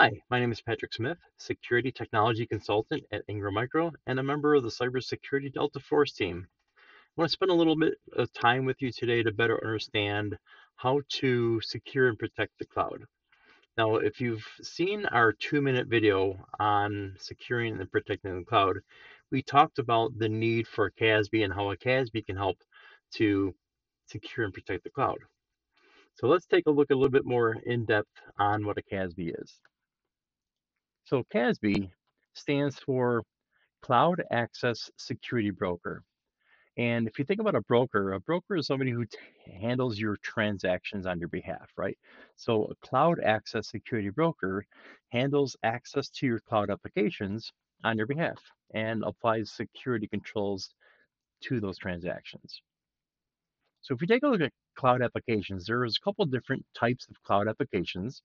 Hi, my name is Patrick Smith, Security Technology Consultant at Ingram Micro and a member of the Cybersecurity Delta Force team. I want to spend a little bit of time with you today to better understand how to secure and protect the cloud. Now, if you've seen our two minute video on securing and protecting the cloud, we talked about the need for CASB and how a CASB can help to secure and protect the cloud. So let's take a look a little bit more in depth on what a CASB is. So CASB stands for Cloud Access Security Broker. And if you think about a broker, a broker is somebody who t- handles your transactions on your behalf, right? So a cloud access security broker handles access to your cloud applications on your behalf and applies security controls to those transactions. So if we take a look at cloud applications, there's a couple different types of cloud applications.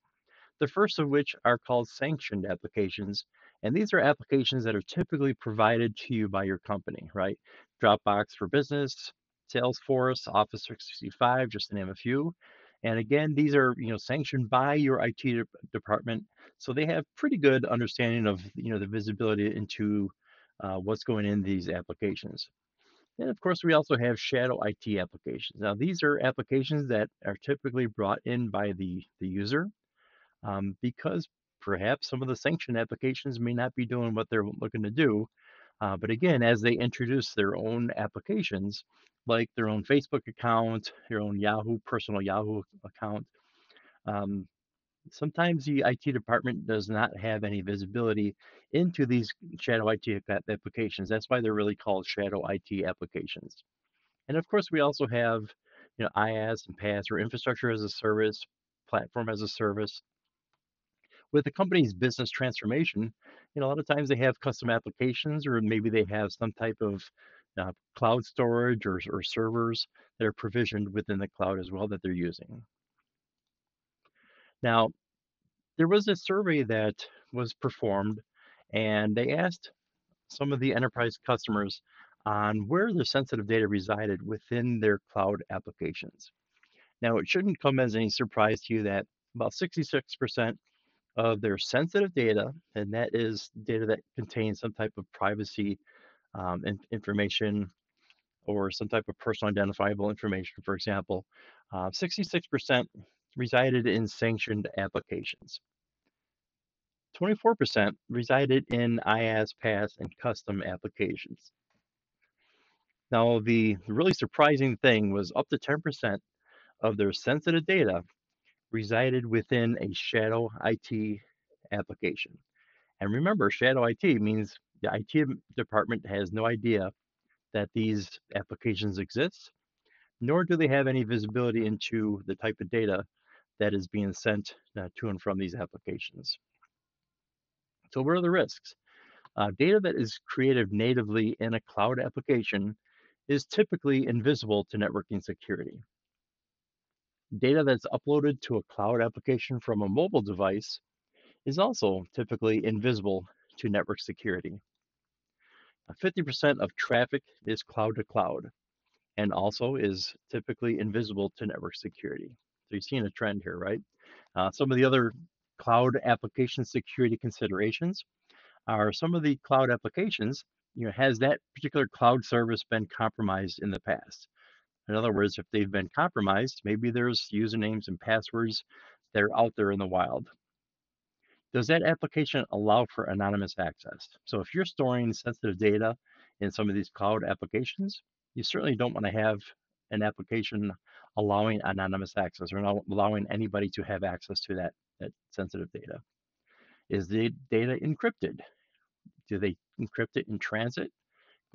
The first of which are called sanctioned applications. And these are applications that are typically provided to you by your company, right? Dropbox for Business, Salesforce, Office 365, just to name a few. And again, these are you know sanctioned by your IT de- department, so they have pretty good understanding of you know the visibility into uh, what's going in these applications. And of course, we also have shadow IT applications. Now, these are applications that are typically brought in by the, the user um, because perhaps some of the sanction applications may not be doing what they're looking to do. Uh, but again, as they introduce their own applications, like their own Facebook account, their own Yahoo personal Yahoo account, um, sometimes the IT department does not have any visibility into these shadow IT applications. That's why they're really called shadow IT applications. And of course, we also have, you know, IaaS and PaaS or infrastructure as a service, platform as a service. With a company's business transformation, you know, a lot of times they have custom applications, or maybe they have some type of uh, cloud storage or, or servers that are provisioned within the cloud as well that they're using. Now, there was a survey that was performed, and they asked some of the enterprise customers on where their sensitive data resided within their cloud applications. Now, it shouldn't come as any surprise to you that about 66% of their sensitive data, and that is data that contains some type of privacy um, in- information or some type of personal identifiable information, for example, uh, 66% resided in sanctioned applications. 24% resided in IaaS, PaaS, and custom applications. Now, the really surprising thing was up to 10% of their sensitive data resided within a shadow IT application. And remember, shadow IT means the IT department has no idea that these applications exist, nor do they have any visibility into the type of data that is being sent uh, to and from these applications. So, what are the risks? Uh, data that is created natively in a cloud application is typically invisible to networking security. Data that's uploaded to a cloud application from a mobile device is also typically invisible to network security. 50% of traffic is cloud to cloud and also is typically invisible to network security. So you're seeing a trend here, right? Uh, some of the other cloud application security considerations are some of the cloud applications, you know, has that particular cloud service been compromised in the past? In other words, if they've been compromised, maybe there's usernames and passwords that are out there in the wild. Does that application allow for anonymous access? So if you're storing sensitive data in some of these cloud applications, you certainly don't want to have an application allowing anonymous access or not allowing anybody to have access to that, that sensitive data. Is the data encrypted? Do they encrypt it in transit,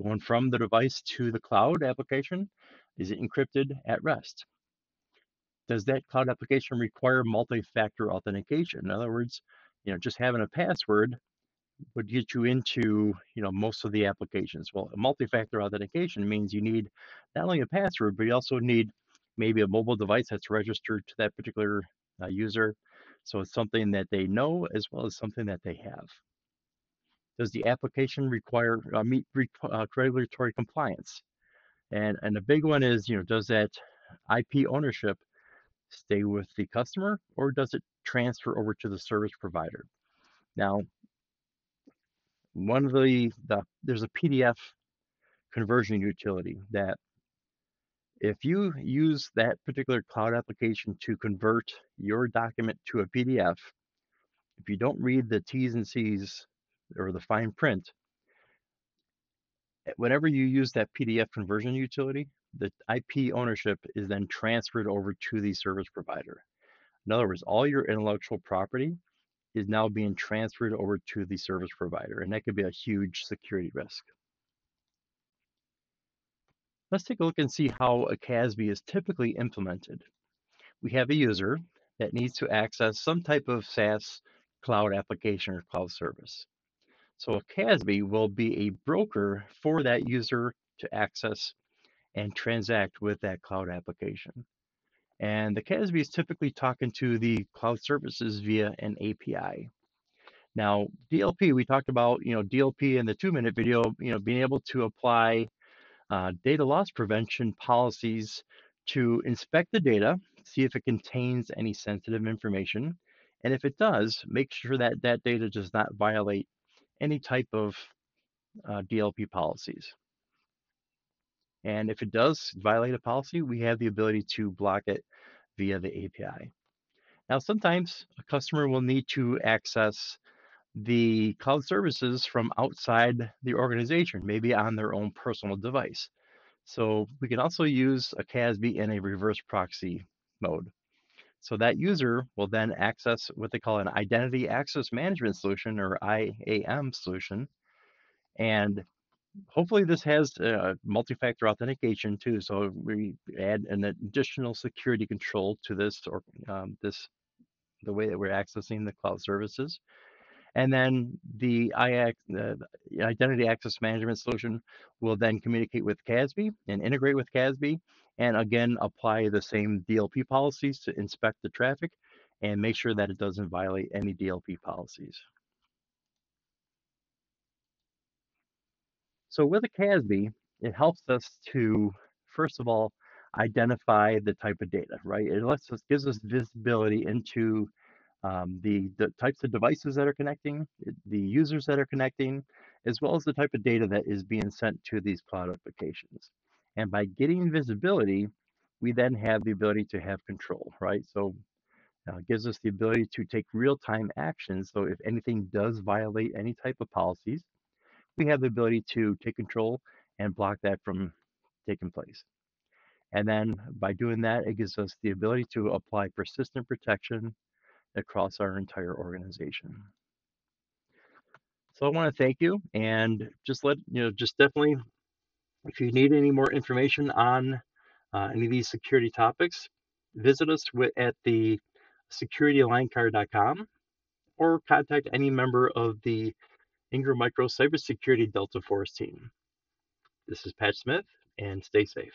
going from the device to the cloud application? Is it encrypted at rest? Does that cloud application require multi-factor authentication? In other words, you know, just having a password would get you into, you know, most of the applications. Well, multi-factor authentication means you need not only a password, but you also need maybe a mobile device that's registered to that particular uh, user. So it's something that they know as well as something that they have. Does the application require uh, meet uh, regulatory compliance? And and the big one is, you know, does that IP ownership stay with the customer or does it transfer over to the service provider? Now, one of the, the there's a PDF conversion utility that if you use that particular cloud application to convert your document to a PDF, if you don't read the T's and C's or the fine print, whenever you use that PDF conversion utility, the IP ownership is then transferred over to the service provider. In other words, all your intellectual property is now being transferred over to the service provider, and that could be a huge security risk. Let's take a look and see how a CASB is typically implemented. We have a user that needs to access some type of SaaS cloud application or cloud service. So a CASB will be a broker for that user to access and transact with that cloud application. And the CASB is typically talking to the cloud services via an API. Now, DLP, we talked about, you know, DLP in the two minute video, you know, being able to apply uh, data loss prevention policies to inspect the data, see if it contains any sensitive information. And if it does, make sure that that data does not violate any type of uh, DLP policies. And if it does violate a policy, we have the ability to block it via the API. Now, sometimes a customer will need to access the cloud services from outside the organization, maybe on their own personal device. So we can also use a CASB in a reverse proxy mode. So that user will then access what they call an identity access management solution or IAM solution. And hopefully this has uh, multi-factor authentication too. So we add an additional security control to this or um, this the way that we're accessing the cloud services. And then the IAC, the Identity Access Management solution will then communicate with CASB and integrate with CASB, and again apply the same DLP policies to inspect the traffic and make sure that it doesn't violate any DLP policies. So with a CASB, it helps us to, first of all, identify the type of data, right? It lets us gives us visibility into um, the, the types of devices that are connecting, the users that are connecting, as well as the type of data that is being sent to these cloud applications. And by getting visibility, we then have the ability to have control, right? So uh, it gives us the ability to take real-time actions. So if anything does violate any type of policies, we have the ability to take control and block that from taking place. And then by doing that, it gives us the ability to apply persistent protection across our entire organization. So I want to thank you and just let you know, just definitely, if you need any more information on uh, any of these security topics, visit us with, at the securityalignCard.com or contact any member of the Ingram Micro Cybersecurity Delta Force team. This is Pat Smith, and stay safe.